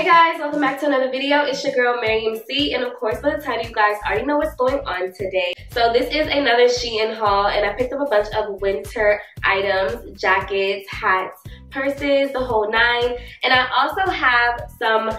Hey guys, welcome back to another video. It's your girl Mariam C and of course by the time you guys already know what's going on today. So this is another Shein haul and I picked up a bunch of winter items, jackets, hats, purses, the whole nine. And I also have some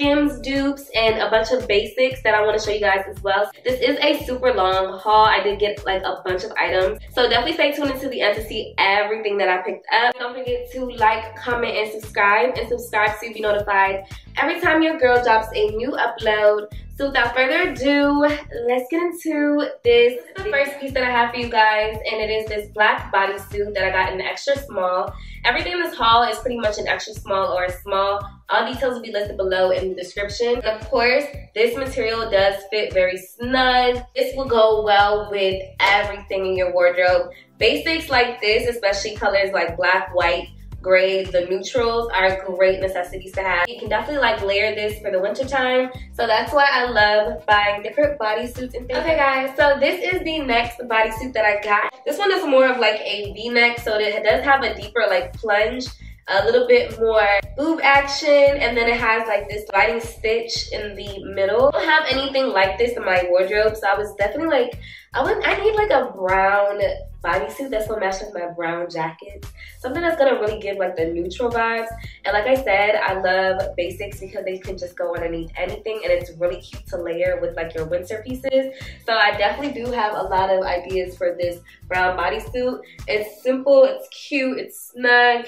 Skims dupes and a bunch of basics that I want to show you guys as well. This is a super long haul. I did get like a bunch of items. So definitely stay tuned until the end to see everything that I picked up. Don't forget to like, comment, and subscribe. And subscribe so you'll be notified every time your girl drops a new upload. So without further ado, let's get into this. This is the first piece that I have for you guys, and it is this black bodysuit that I got in extra small. Everything in this haul is pretty much an extra small or a small. All details will be listed below in the description. And of course, this material does fit very snug. This will go well with everything in your wardrobe. Basics like this, especially colors like black, white, gray. The neutrals are great necessities to have. You can definitely like layer this for the winter time. So that's why I love buying different bodysuits and things. Okay guys, so this is the next bodysuit that I got. This one is more of like a v-neck, so it does have a deeper like plunge a little bit more boob action and then it has like this sliding stitch in the middle. I don't have anything like this in my wardrobe so I was definitely like I would I need like a brown bodysuit that's gonna match with my brown jacket. Something that's gonna really give like the neutral vibes. And like I said, I love basics because they can just go underneath anything and it's really cute to layer with like your winter pieces. So I definitely do have a lot of ideas for this brown bodysuit. It's simple, it's cute, it's snug,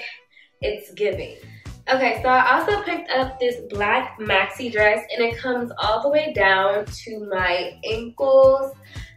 it's giving. Okay, so I also picked up this black maxi dress and it comes all the way down to my ankles.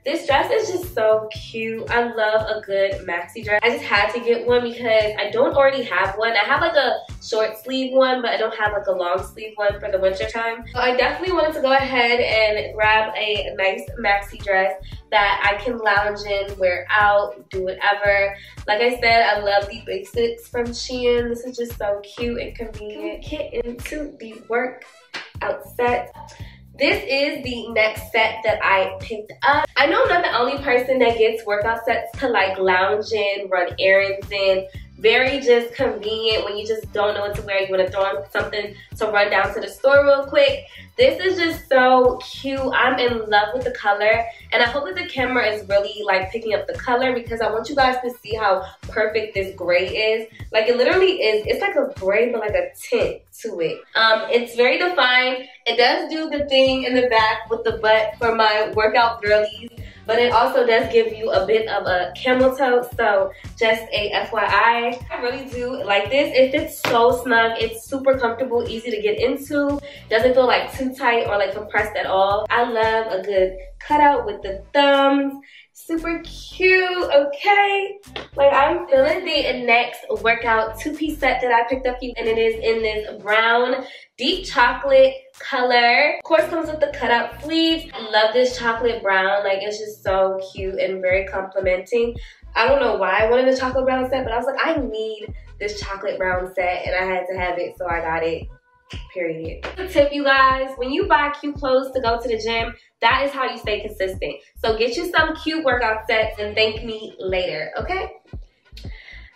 This dress is just so cute. I love a good maxi dress. I just had to get one because I don't already have one. I have like a short sleeve one, but I don't have like a long sleeve one for the winter time. So I definitely wanted to go ahead and grab a nice maxi dress that I can lounge in, wear out, do whatever. Like I said, I love the basics from Shein. This is just so cute and convenient. Get into the work outset. This is the next set that I picked up. I know I'm not the only person that gets workout sets to like lounge in, run errands in, very just convenient when you just don't know what to wear. You want to throw on something to run down to the store real quick. This is just so cute. I'm in love with the color. And I hope that the camera is really like picking up the color because I want you guys to see how perfect this gray is. Like it literally is, it's like a gray but like a tint to it. Um, It's very defined. It does do the thing in the back with the butt for my workout girlies but it also does give you a bit of a camel toe. So just a FYI, I really do like this. It fits so snug. It's super comfortable, easy to get into. Doesn't feel like too tight or like compressed at all. I love a good cutout with the thumbs super cute, okay? Like I'm feeling the next workout two-piece set that I picked up you and it is in this brown deep chocolate color. Of course comes with the cutout sleeves. Love this chocolate brown, like it's just so cute and very complimenting. I don't know why I wanted a chocolate brown set, but I was like, I need this chocolate brown set and I had to have it, so I got it period. Tip you guys, when you buy cute clothes to go to the gym, that is how you stay consistent. So get you some cute workout sets and thank me later, okay?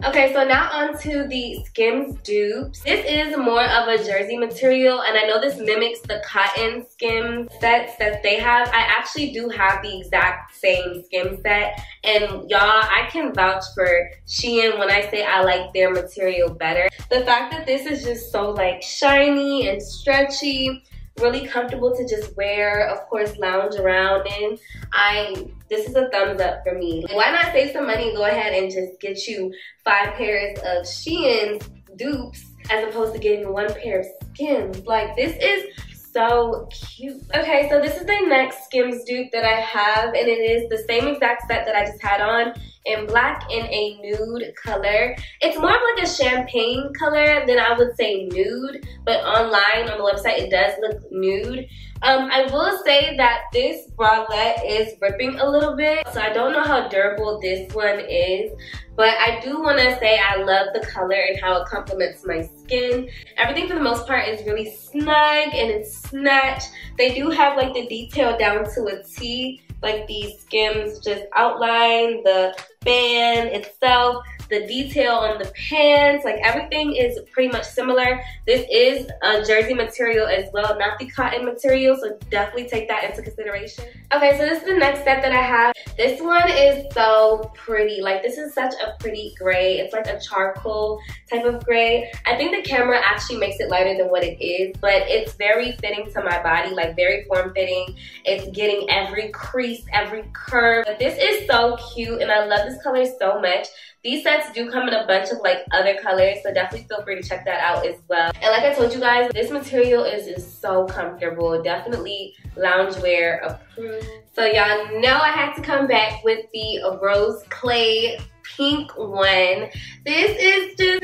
Okay, so now on to the Skims dupes. This is more of a jersey material, and I know this mimics the cotton Skims sets that they have. I actually do have the exact same Skims set, and y'all, I can vouch for Shein when I say I like their material better. The fact that this is just so like shiny and stretchy, really comfortable to just wear, of course, lounge around in. I this is a thumbs up for me. Why not save some money and go ahead and just get you five pairs of Shein dupes as opposed to getting one pair of Skims. Like this is so cute. Okay, so this is the next Skims dupe that I have and it is the same exact set that I just had on in black in a nude color. It's more of like a champagne color than I would say nude, but online on the website it does look nude. Um, I will say that this bralette is ripping a little bit, so I don't know how durable this one is, but I do want to say I love the color and how it complements my skin. Everything for the most part is really snug and it's snatched. They do have like the detail down to a T, like these skims just outline the band itself, the detail on the pants, like everything is pretty much similar. This is a jersey material as well, not the cotton material, so definitely take that into consideration. Okay, so this is the next set that I have. This one is so pretty. Like this is such a pretty gray. It's like a charcoal type of gray. I think the camera actually makes it lighter than what it is, but it's very fitting to my body, like very form fitting. It's getting every crease, every curve. But this is so cute and I love this color so much. These sets do come in a bunch of like other colors, so definitely feel free to check that out as well. And like I told you guys, this material is, is so comfortable. Definitely loungewear approved. So y'all know I had to come back with the Rose Clay pink one. This is just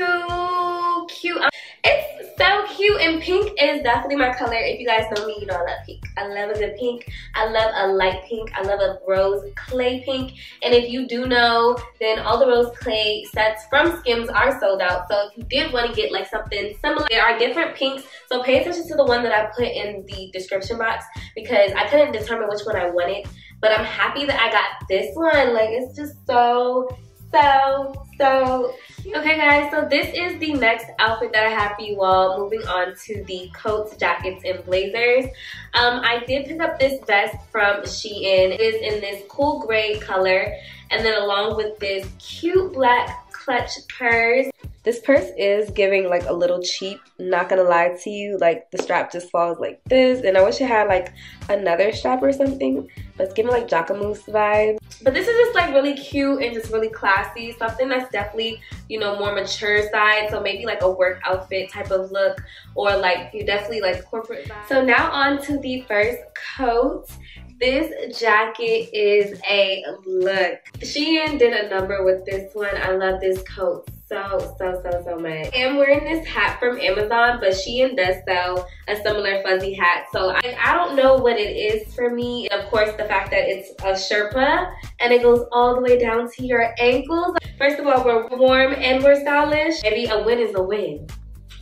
and pink is definitely my color. If you guys know me, you know I love pink. I love a good pink. I love a light pink. I love a rose clay pink. And if you do know, then all the rose clay sets from Skims are sold out. So if you did want to get like something similar, there are different pinks. So pay attention to the one that I put in the description box because I couldn't determine which one I wanted. But I'm happy that I got this one. Like it's just so so, so Okay guys, so this is the next outfit that I have for you all. Moving on to the coats, jackets, and blazers. Um, I did pick up this vest from Shein. It is in this cool gray color. And then along with this cute black clutch purse. This purse is giving like a little cheap, not gonna lie to you. Like the strap just falls like this. And I wish it had like another strap or something. But it's giving like Jacquemus vibes. But this is just like really cute and just really classy. Something that's definitely, you know, more mature side. So maybe like a work outfit type of look. Or like you definitely like corporate vibe. So now on to the first coat. This jacket is a look. Shein did a number with this one. I love this coat so, so, so, so much. I am wearing this hat from Amazon, but Shein does sell a similar fuzzy hat. So I, I don't know what it is for me. And of course, the fact that it's a Sherpa and it goes all the way down to your ankles. First of all, we're warm and we're stylish. Maybe a win is a win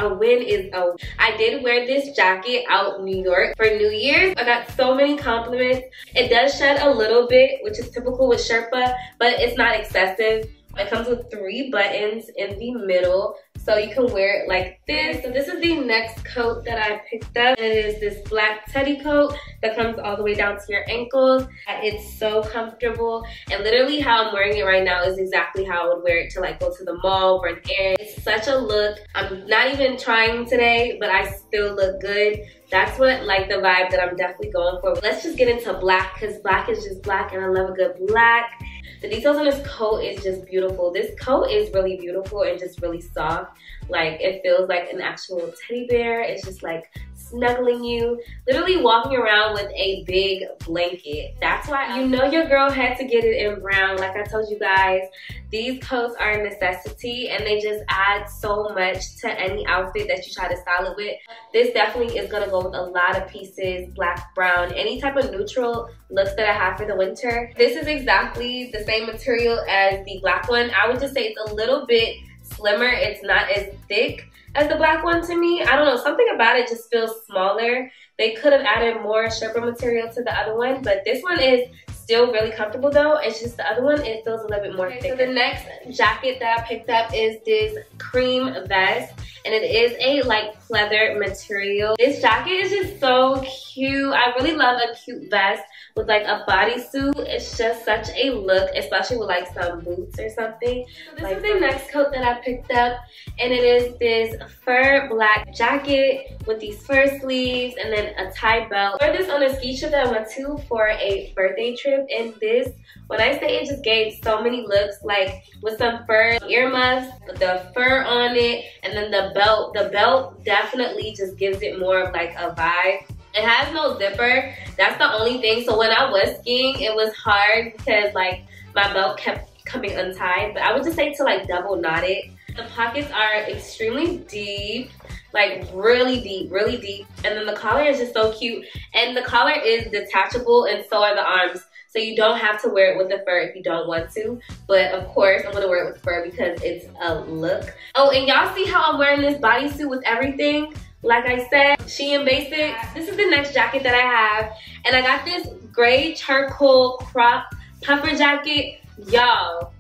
a win is a win. I did wear this jacket out New York for New Year's. I got so many compliments. It does shed a little bit, which is typical with Sherpa, but it's not excessive. It comes with three buttons in the middle. So you can wear it like this. So this is the next coat that I picked up. It is this black teddy coat that comes all the way down to your ankles. It's so comfortable. And literally how I'm wearing it right now is exactly how I would wear it to like go to the mall, run errands. It's such a look. I'm not even trying today, but I still look good. That's what like the vibe that I'm definitely going for. Let's just get into black because black is just black and I love a good black. The details on this coat is just beautiful. This coat is really beautiful and just really soft. Like it feels like an actual teddy bear. It's just like snuggling you, literally walking around with a big blanket. That's why you know your girl had to get it in brown. Like I told you guys, these coats are a necessity and they just add so much to any outfit that you try to style it with. This definitely is gonna go with a lot of pieces, black, brown, any type of neutral looks that I have for the winter. This is exactly the same material as the black one. I would just say it's a little bit slimmer. It's not as thick as the black one to me. I don't know, something about it just feels smaller. They could have added more Sherpa material to the other one, but this one is still really comfortable though. It's just the other one, it feels a little bit more okay, thicker. So the next jacket that I picked up is this cream vest and it is a like pleather material. This jacket is just so cute. I really love a cute vest with like a bodysuit. It's just such a look, especially with like some boots or something. So this like, is the next coat that I picked up and it is this fur black jacket with these fur sleeves and then a tie belt. I wore this on a ski trip that I went to for a birthday trip and this when I say it just gave so many looks, like with some fur earmuffs, the fur on it, and then the belt. The belt definitely just gives it more of like a vibe. It has no zipper. That's the only thing. So when I was skiing, it was hard because like my belt kept coming untied. But I would just say to like double knot it. The pockets are extremely deep, like really deep, really deep. And then the collar is just so cute. And the collar is detachable and so are the arms. So you don't have to wear it with the fur if you don't want to. But of course, I'm gonna wear it with fur because it's a look. Oh, and y'all see how I'm wearing this bodysuit with everything? Like I said, Shein Basics. This is the next jacket that I have. And I got this gray charcoal crop puffer jacket. Y'all,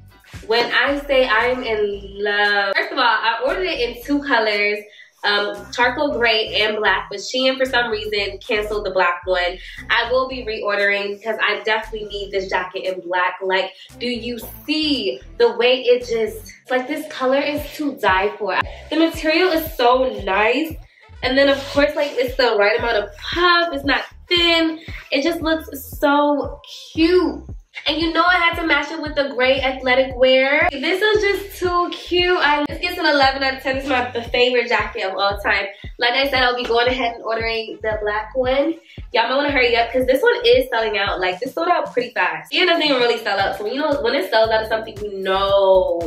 when I say I'm in love, first of all, I ordered it in two colors um, charcoal gray and black, but Shein for some reason canceled the black one. I will be reordering because I definitely need this jacket in black. Like, do you see the way it just, like this color is to die for. The material is so nice. And then of course, like it's the right amount of puff. It's not thin. It just looks so cute. And you know I had to match it with the gray athletic wear. This is just too cute. I, this gets an 11 out of 10. It's my favorite jacket of all time. Like I said, I'll be going ahead and ordering the black one. Y'all might want to hurry up because this one is selling out. Like this sold out pretty fast. It doesn't even really sell out. So you know when it sells out of something, you know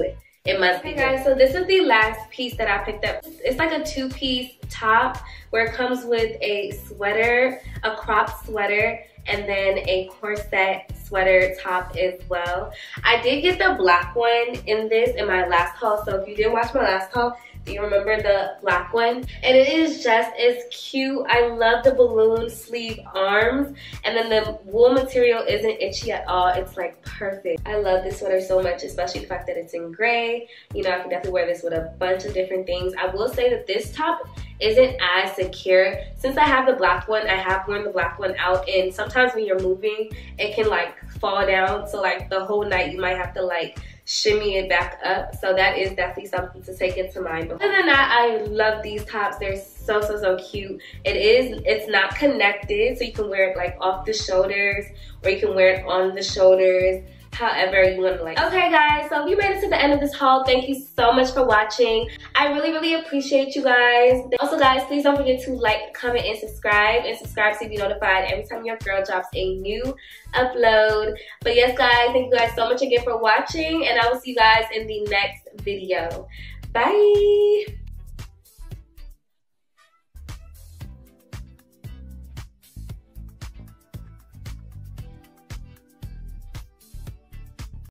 it must be. Hey guys, so this is the last piece that I picked up. It's like a two-piece top where it comes with a sweater, a crop sweater, and then a corset sweater top as well. I did get the black one in this in my last haul. So if you didn't watch my last haul, you remember the black one? And it is just as cute. I love the balloon sleeve arms. And then the wool material isn't itchy at all. It's like perfect. I love this sweater so much, especially the fact that it's in gray. You know, I can definitely wear this with a bunch of different things. I will say that this top isn't as secure. Since I have the black one, I have worn the black one out and sometimes when you're moving, it can like fall down. So like the whole night you might have to like shimmy it back up. So that is definitely something to take into mind. Other than that, I love these tops. They're so, so, so cute. It is, it's not connected. So you can wear it like off the shoulders or you can wear it on the shoulders however you want to like. Okay guys, so you made it to the end of this haul. Thank you so much for watching. I really, really appreciate you guys. Also guys, please don't forget to like, comment, and subscribe. And subscribe to be notified every time your girl drops a new upload. But yes guys, thank you guys so much again for watching. And I will see you guys in the next video. Bye!